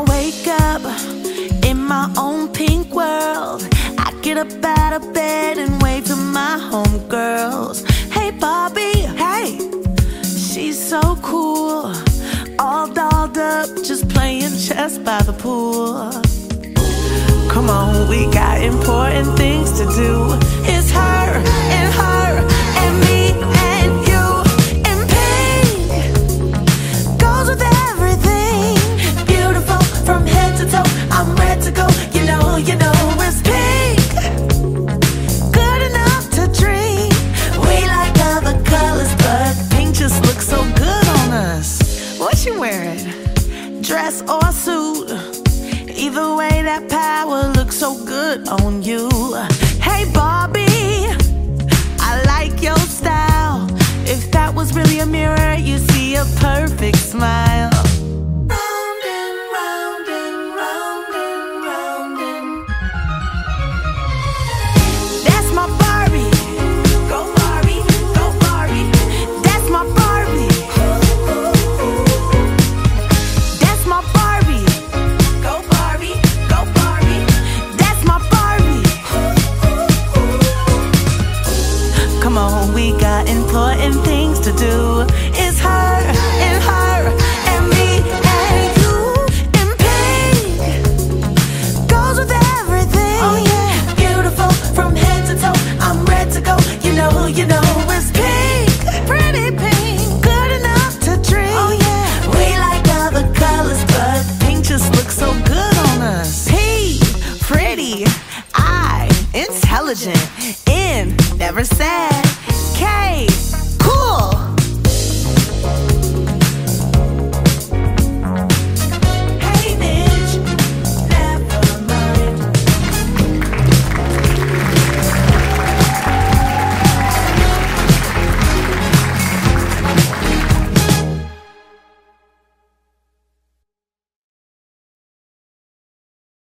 I wake up in my own pink world. I get up out of bed and wave to my homegirls. Hey, Barbie, hey, she's so cool. All dolled up, just playing chess by the pool. Come on, we got important things to do. Suit? Either way, that power looks so good on you. We got important things to do. It's her and her and me and you and pink goes with everything. Oh yeah, beautiful from head to toe. I'm ready to go. You know, you know it's pink, pretty pink, good enough to dream. Oh yeah, we like other colors, but pink just looks so good on us. P, pretty, I, intelligent, N, never sad. K,